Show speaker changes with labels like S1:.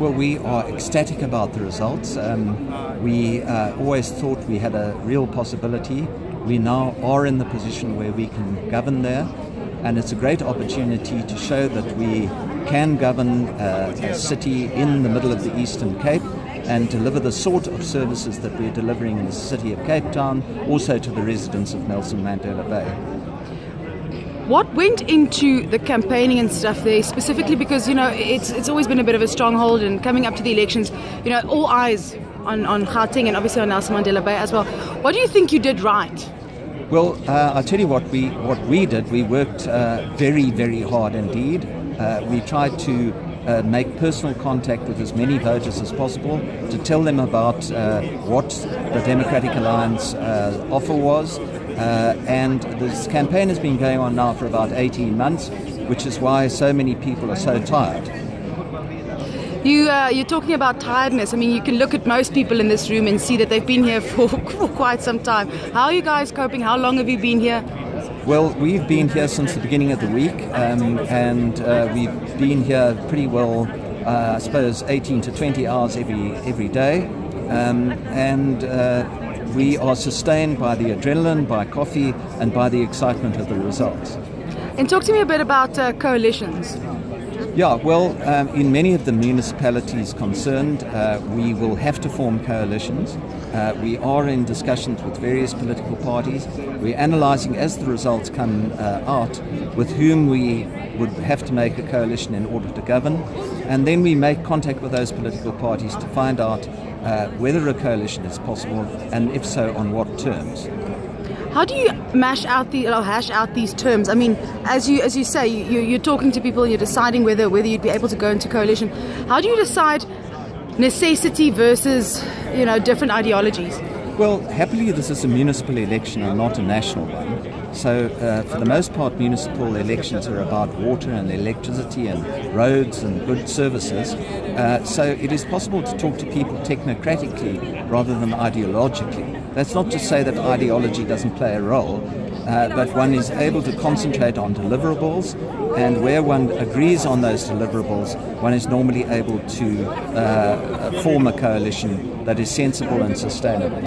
S1: Well, we are ecstatic about the results. Um, we uh, always thought we had a real possibility. We now are in the position where we can govern there, and it's a great opportunity to show that we can govern uh, a city in the middle of the Eastern Cape and deliver the sort of services that we're delivering in the city of Cape Town, also to the residents of Nelson Mandela Bay.
S2: What went into the campaigning and stuff there, specifically because you know it's it's always been a bit of a stronghold, and coming up to the elections, you know, all eyes on on Gauteng and obviously on Nelson Mandela Bay as well. What do you think you did right?
S1: Well, uh, I'll tell you what we what we did. We worked uh, very very hard indeed. Uh, we tried to uh, make personal contact with as many voters as possible to tell them about uh, what the Democratic Alliance uh, offer was, uh, and this campaign has been going on now for about 18 months, which is why so many people are so tired.
S2: You, uh, you're talking about tiredness. I mean, you can look at most people in this room and see that they've been here for, for quite some time. How are you guys coping? How long have you been here?
S1: Well, we've been here since the beginning of the week, um, and uh, we've been here pretty well, uh, I suppose, 18 to 20 hours every every day, um, and uh, we are sustained by the adrenaline, by coffee, and by the excitement of the results.
S2: And talk to me a bit about uh, coalitions.
S1: Yeah, well, um, in many of the municipalities concerned, uh, we will have to form coalitions. Uh, we are in discussions with various political parties. We're analysing as the results come uh, out with whom we would have to make a coalition in order to govern. And then we make contact with those political parties to find out uh, whether a coalition is possible and if so, on what terms.
S2: How do you mash out the or hash out these terms? I mean, as you as you say, you, you're talking to people, you're deciding whether whether you'd be able to go into coalition. How do you decide necessity versus you know different ideologies?
S1: Well, happily, this is a municipal election and not a national one. So, uh, for the most part, municipal elections are about water and electricity and roads and good services. Uh, so, it is possible to talk to people technocratically rather than ideologically. That's not to say that ideology doesn't play a role, uh, but one is able to concentrate on deliverables, and where one agrees on those deliverables, one is normally able to uh, form a coalition that is sensible and sustainable.